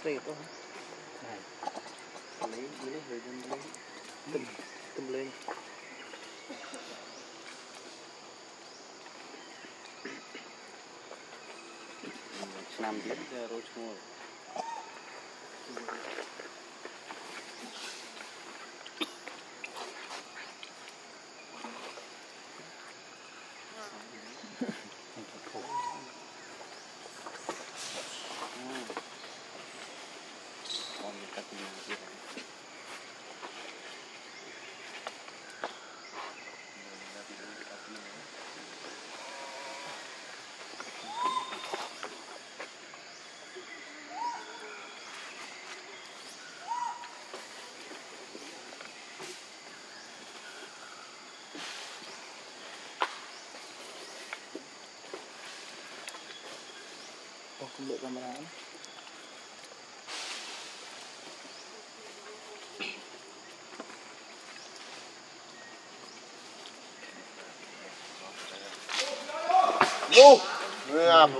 Straight không? Này. Lấy lấy hơi lên lấy. Tùm lên. Nam biết rồi chmol. Oh, kumlo camera. Vô. Ngập.